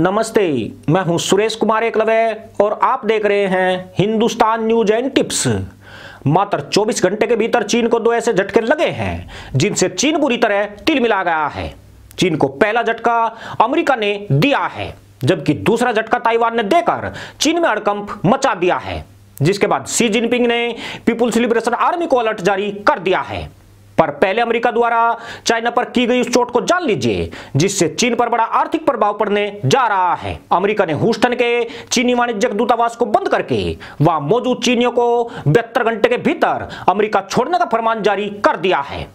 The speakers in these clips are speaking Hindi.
नमस्ते, मैं हूँ सुरेश कुमार एकलव्य और आप देख रहे हैं हिंदुस्तान न्यूज़ एंड टिप्स। मात्र 24 घंटे के भीतर चीन को दो ऐसे झटके लगे हैं, जिनसे चीन बुरी तरह तिल मिला गया है। चीन को पहला झटका अमेरिका ने दिया है, जबकि दूसरा झटका ताइवान ने देकर चीन में अड़कंप मचा दिया है, जिसके बाद सी जिनपिंग ने पीपुल्स लिबरेशन आर्मी को अलर्ट जारी कर दिया है। पर पहले अमेरिका द्वारा चाइना पर की गई उस चोट को जान लीजिए, जिससे चीन पर बड़ा आर्थिक प्रभाव पड़ने जा रहा है। अमेरिका ने ह्यूस्टन के चीनी वाणिज्यिक दूतावास को बंद करके वहाँ मौजूद चीनियों को बहत्तर घंटे के भीतर अमेरिका छोड़ने का फरमान जारी कर दिया है।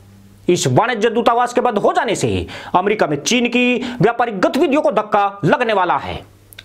इस वाणिज्य दूतावास के बंद हो जाने से अमेरिका में चीन की व्यापारिक गतिविधियों को धक्का लगने वाला है।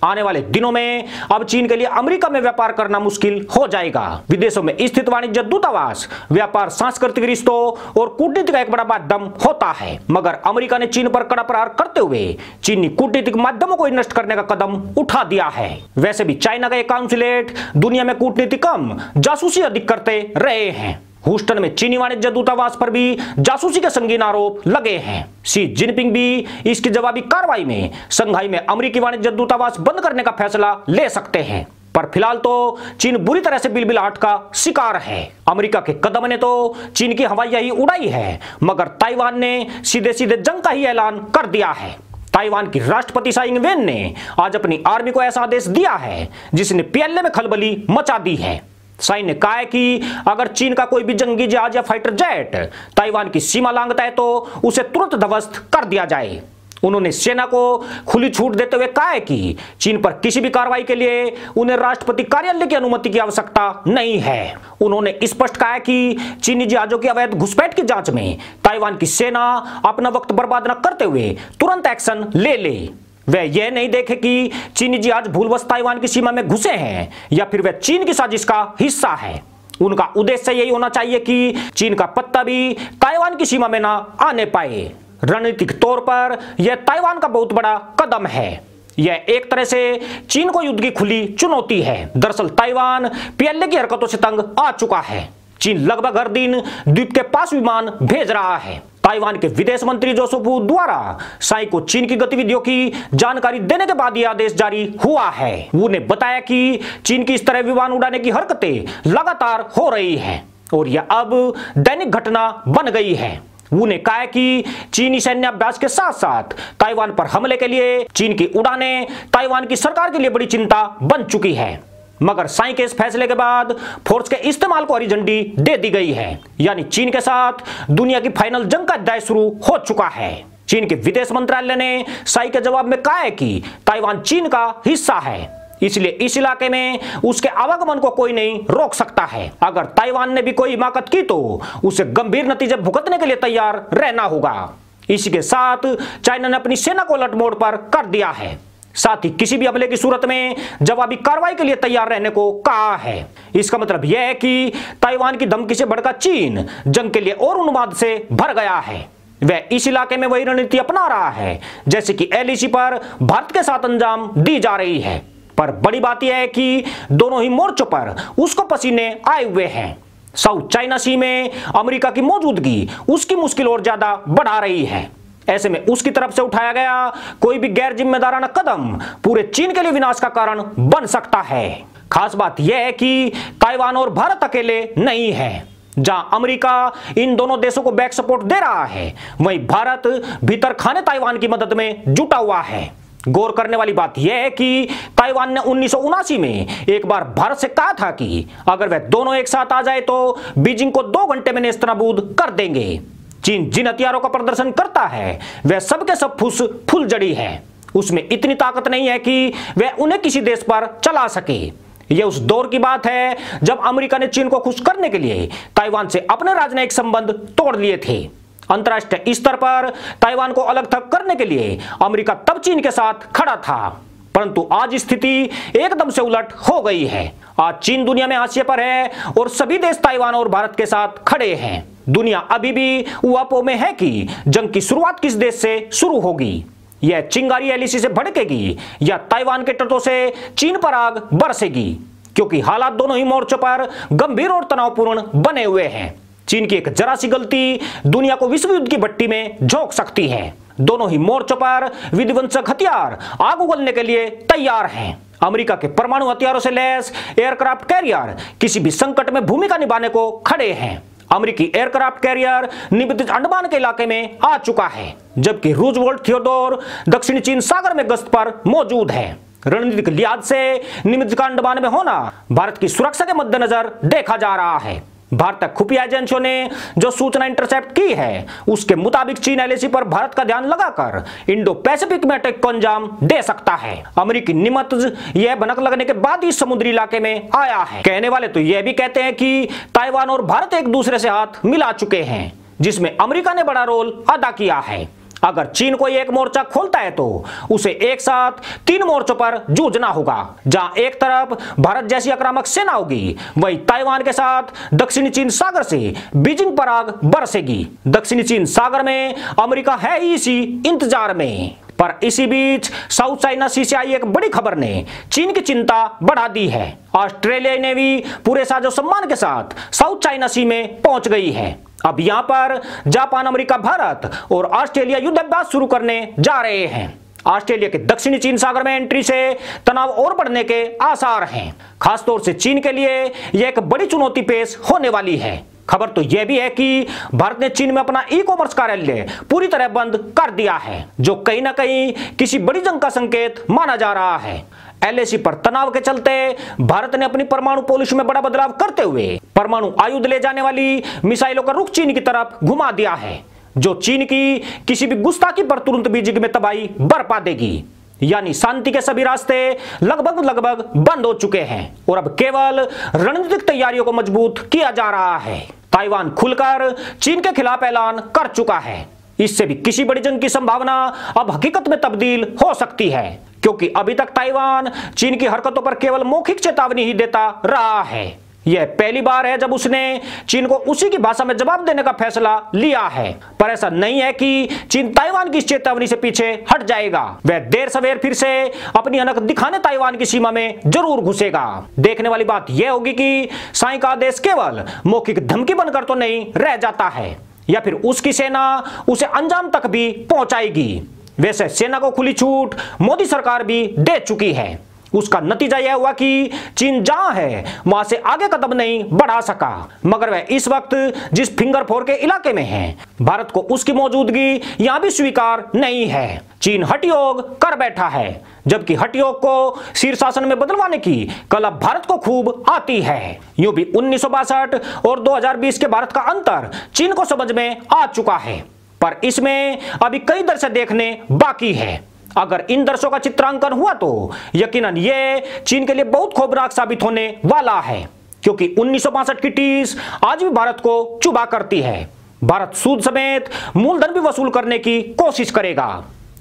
आने वाले दिनों में अब चीन के लिए अमेरिका में व्यापार करना मुश्किल हो जाएगा। विदेशों में स्थित वाणिज्य दूतावास, व्यापार, सांस्कृतिक रिश्तों और कूटनीति का एक बड़ा माध्यम होता है। मगर अमेरिका ने चीन पर कड़ा प्रहार करते हुए चीनी कूटनीतिक माध्यमों को नष्ट करने का कदम उठा दिया है। वैसे भी चाइना का एक काउंसिलेट दुनिया में कूटनीति कम, जासूसी अधिक करते रहे हैं। ह्यूस्टन में चीनी वाणिज्य दूतावास पर भी जासूसी के संगीन आरोप लगे हैं। शी जिनपिंग भी इसकी जवाबी कार्रवाई में संघाई में अमरीकी वाणिज्य दूतावास बंद करने का फैसला ले सकते हैं। पर फ़िलहाल तो चीन बुरी तरह से बिलबिलाहट का शिकार है। अमेरिका के कदम ने तो चीन की हवाई उड़ाई है, मगर ताइवान ने सीधे सीधे जंग का ही ऐलान कर दिया है। ताइवान की राष्ट्रपति साइंग वेन ने आज अपनी आर्मी को ऐसा आदेश दिया है, जिसने पीएलए में खलबली मचा दी है। साइन कहा है कि, अगर चीन का कोई भी जंगी जहाज़ या फाइटर जेट ताइवान की सीमा लांघता है तो उसे तुरंत ध्वस्त कर दिया जाए। उन्होंने सेना को खुली छूट देते हुए कहा है कि चीन पर किसी भी कार्रवाई के लिए उन्हें राष्ट्रपति कार्यालय की अनुमति की आवश्यकता नहीं है। उन्होंने स्पष्ट कहा कि चीनी जहाजों की अवैध घुसपैठ की जाँच में ताइवान की सेना अपना वक्त बर्बाद न करते हुए तुरंत एक्शन ले ले। वह यह नहीं देखे कि चीनी जहाज़ भूलवश ताइवान की सीमा में घुसे हैं, या फिर वह चीन की साजिश का हिस्सा है। उनका उद्देश्य यही होना चाहिए कि चीन का पत्ता भी ताइवान की सीमा में ना आने पाए। रणनीतिक तौर पर यह ताइवान का बहुत बड़ा कदम है। यह एक तरह से चीन को युद्ध की खुली चुनौती है। दरअसल ताइवान पीएलए की हरकतों से तंग आ चुका है। चीन लगभग हर दिन द्वीप के पास विमान भेज रहा है। ताइवान के विदेश मंत्री जोसोफू द्वारा साई को चीन की गतिविधियों की जानकारी देने के बाद यह आदेश जारी हुआ है। वो ने बताया कि चीन की इस तरह विमान उड़ाने की हरकतें लगातार हो रही है और यह अब दैनिक घटना बन गई है। वो ने कहा कि चीनी सैन्य अभ्यास के साथ साथ ताइवान पर हमले के लिए चीन की उड़ाने ताइवान की सरकार के लिए बड़ी चिंता बन चुकी है। मगर साई के इस फैसले के बाद फोर्स के इस्तेमाल को हरी झंडी दे दी गई है। यानी चीन के साथ दुनिया की फाइनल जंग का अध्याय शुरू हो चुका है। चीन के विदेश मंत्रालय ने साई के जवाब में कहा है कि ताइवान चीन का हिस्सा है। इसलिए इस इलाके में उसके आवागमन को कोई नहीं रोक सकता है। अगर ताइवान ने भी कोई हिमाकत की तो उसे गंभीर नतीजे भुगतने के लिए तैयार रहना होगा। इसी के साथ चाइना ने अपनी सेना को अलर्ट मोड पर कर दिया है। साथ ही किसी भी हमले की सूरत में जवाबी कार्रवाई के लिए तैयार रहने को कहा है। इसका मतलब यह है कि ताइवान की धमकी से बढ़कर चीन जंग के लिए और उन्माद से भर गया है। वह इस इलाके में वही रणनीति अपना रहा है, जैसे कि एलईसी पर भारत के साथ अंजाम दी जा रही है। पर बड़ी बात यह है कि दोनों ही मोर्चों पर उसको पसीने आए हुए हैं। साउथ चाइना सी में अमेरिका की मौजूदगी उसकी मुश्किल और ज़्यादा बढ़ा रही है। ऐसे में उसकी तरफ़ से उठाया गया। कोई भी गैर जिम्मेदाराना कदम पूरे चीन के लिए विनाश का कारण बन सकता है। खास बात यह है कि ताइवान और भारत अकेले नहीं है, जहाँ अमेरिका इन दोनों देशों को बैक सपोर्ट दे रहा है, वहीं भारत भीतर खाने ताइवान की मदद में जुटा हुआ है। गौर करने वाली बात यह है कि ताइवान ने उन्नीस सौ उनासी में एक बार भारत से कहा था कि अगर वह दोनों एक साथ आ जाए तो बीजिंग को दो घंटे में नेस्तनाबूद कर देंगे। चीन जिन हथियारों का प्रदर्शन करता है, वह सबके सब फूस फुल जड़ी है। उसमें इतनी ताकत नहीं है कि वह उन्हें किसी देश पर चला सके। यह उस दौर की बात है, जब अमेरिका ने चीन को खुश करने के लिए ताइवान से अपने राजनयिक संबंध तोड़ लिए थे। अंतरराष्ट्रीय स्तर पर ताइवान को अलग थक करने के लिए अमेरिका तब चीन के साथ खड़ा था। परंतु आज स्थिति एकदम से उलट हो गई है। आज चीन दुनिया में हाशिए पर है और सभी देश ताइवान और भारत के साथ खड़े हैं। दुनिया अभी भी उपापो में है कि जंग की शुरुआत किस देश से शुरू होगी? यह चिंगारी एलईसी से भड़केगी या ताइवान के तटों से चीन पर आग बरसेगी? क्योंकि हालात दोनों ही मोर्चों पर गंभीर और तनावपूर्ण बने हुए हैं। चीन की एक जरा सी गलती दुनिया को विश्व युद्ध की भट्टी में झोंक सकती है। दोनों ही मोर्चों पर विध्वंसक हथियार आग उगलने के लिए तैयार हैं। अमेरिका के परमाणु हथियारों से लैस एयरक्राफ्ट कैरियर किसी भी संकट में भूमिका निभाने को खड़े हैं। अमेरिकी एयरक्राफ्ट कैरियर निबंधित अंडमान के इलाके में आ चुका है, जबकि रूजवोल्ट थियोडोर दक्षिण चीन सागर में गश्त पर मौजूद है। रणनीतिक लिहाज से निमित्त का अंडमान में होना भारत की सुरक्षा के मद्देनजर देखा जा रहा है। भारत खुफिया एजेंसियों ने जो सूचना इंटरसेप्ट की है, उसके मुताबिक चीन एलएसी पर भारत का ध्यान लगाकर इंडो पैसिफिक में अटैक को अंजाम दे सकता है। अमेरिकी निमत यह भनक लगने के बाद इस समुद्री इलाके में आया है। कहने वाले तो यह भी कहते हैं कि ताइवान और भारत एक दूसरे से हाथ मिला चुके हैं, जिसमें अमेरिका ने बड़ा रोल अदा किया है। अगर चीन कोई एक मोर्चा खोलता है तो उसे एक साथ तीन मोर्चों पर जूझना होगा, जहाँ एक तरफ़ भारत जैसी आक्रामक सेना होगी, वही ताइवान के साथ दक्षिणी चीन सागर से बीजिंग पर आग बरसेगी। दक्षिणी चीन सागर में अमेरिका है ही इसी इंतज़ार में। पर इसी बीच साउथ चाइना सी से आई एक बड़ी खबर ने चीन की चिंता बढ़ा दी है। ऑस्ट्रेलिया ने भी पूरे साजो सम्मान के साथ साउथ चाइना सी में पहुँच गई है। अब यहाँ पर जापान, अमेरिका, भारत और ऑस्ट्रेलिया युद्धाभ्यास शुरू करने जा रहे हैं। ऑस्ट्रेलिया के दक्षिणी चीन सागर में एंट्री से तनाव और बढ़ने के आसार हैं। खासतौर से चीन के लिए यह एक बड़ी चुनौती पेश होने वाली है। खबर तो यह भी है कि भारत ने चीन में अपना ई कॉमर्स कार्यालय पूरी तरह बंद कर दिया है, जो कहीं ना कहीं किसी बड़ी जंग का संकेत माना जा रहा है। एलएसी पर तनाव के चलते भारत ने अपनी परमाणु पॉलिसी में बड़ा बदलाव करते हुए परमाणु आयुध ले जाने वाली मिसाइलों का रुख चीन की तरफ़ घुमा दिया है। जो चीन की किसी भी गुस्ताखी पर तुरंत बीजिंग में तबाही बरपा देगी। यानी शांति के सभी रास्ते लगभग लगभग बंद हो चुके हैं और अब केवल रणनीतिक तैयारियों को मज़बूत किया जा रहा है। ताइवान खुलकर चीन के खिलाफ ऐलान कर चुका है। इससे भी किसी बड़ी जंग की संभावना अब हकीकत में तब्दील हो सकती है, क्योंकि अभी तक ताइवान चीन की हरकतों पर केवल मौखिक चेतावनी ही देता रहा है। यह पहली बार है जब उसने चीन को उसी की भाषा में जवाब देने का फैसला लिया है। पर ऐसा नहीं है कि चीन ताइवान की चेतावनी से पीछे हट जाएगा। वह देर सवेर फिर से अपनी अनक दिखाने ताइवान की सीमा में ज़रूर घुसेगा। देखने वाली बात यह होगी कि साई का आदेश केवल मौखिक धमकी बनकर तो नहीं रह जाता है, या फिर उसकी सेना उसे अंजाम तक भी पहुंचाएगी। वैसे सेना को खुली छूट मोदी सरकार भी दे चुकी है। उसका नतीजा यह हुआ कि चीन जहाँ है, वहाँ से आगे कदम नहीं बढ़ा सका। मगर वह इस वक्त जिस फिंगर फोर के इलाके में है, भारत को उसकी मौजूदगी यहाँ भी स्वीकार नहीं है। चीन हटयोग कर बैठा है, जबकि हटयोग को शीर्षासन में बदलवाने की कला भारत को खूब आती है। यूँ भी उन्नीस सौ बासठ और 2020 के भारत का अंतर चीन को समझ में आ चुका है, पर इसमें अभी कई दर से देखने बाकी है। अगर इन दर्शों का चित्रांकन हुआ तो यकीनन ये चीन के लिए बहुत खोबनाक साबित होने वाला है, क्योंकि उन्नीस सौ बासठ की टीस आज भी भारत को चुबा करती है। भारत सूद समेत मूलधन भी वसूल करने की कोशिश करेगा।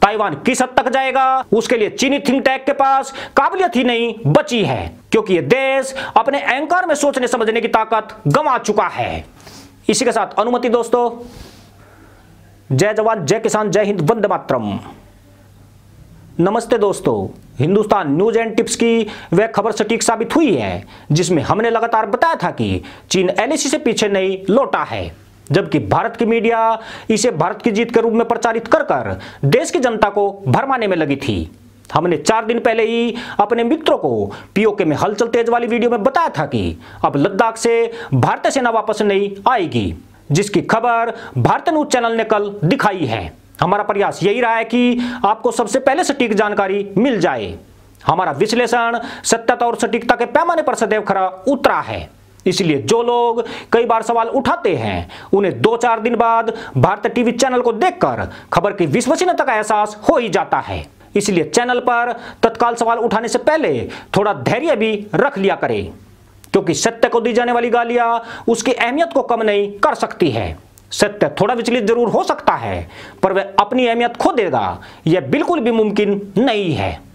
ताइवान किस हद तक जाएगा, उसके लिए चीनी थिंक टैंक के पास काबिलियत ही नहीं बची है, क्योंकि यह देश अपने एंकर में सोचने समझने की ताकत गंवा चुका है। इसी के साथ अनुमति दोस्तों, जय जवान, जय किसान, जय हिंद, वंदे मातरम। नमस्ते दोस्तों, हिंदुस्तान न्यूज़ एंड टिप्स की वह खबर सटीक साबित हुई है, जिसमें हमने लगातार बताया था कि चीन एलएसी से पीछे नहीं लौटा है, जबकि भारत की मीडिया इसे भारत की जीत के रूप में प्रचारित कर कर देश की जनता को भरमाने में लगी थी। हमने चार दिन पहले ही अपने मित्रों को पीओके में हलचल तेज वाली वीडियो में बताया था कि अब लद्दाख से भारतीय सेना वापस नहीं आएगी, जिसकी खबर भारत न्यूज़ चैनल ने कल दिखाई है। हमारा प्रयास यही रहा है कि आपको सबसे पहले सटीक जानकारी मिल जाए। हमारा विश्लेषण सत्यता और सटीकता के पैमाने पर सदैव खरा उतरा है। इसलिए जो लोग कई बार सवाल उठाते हैं, उन्हें दो चार दिन बाद भारत टीवी चैनल को देखकर खबर की विश्वसनीयता का एहसास हो ही जाता है। इसलिए चैनल पर तत्काल सवाल उठाने से पहले थोड़ा धैर्य भी रख लिया करें, क्योंकि सत्य को दी जाने वाली गालियाँ उसकी अहमियत को कम नहीं कर सकती है। सत्य थोड़ा विचलित ज़रूर हो सकता है, पर वह अपनी अहमियत खो देगा। यह बिल्कुल भी मुमकिन नहीं है।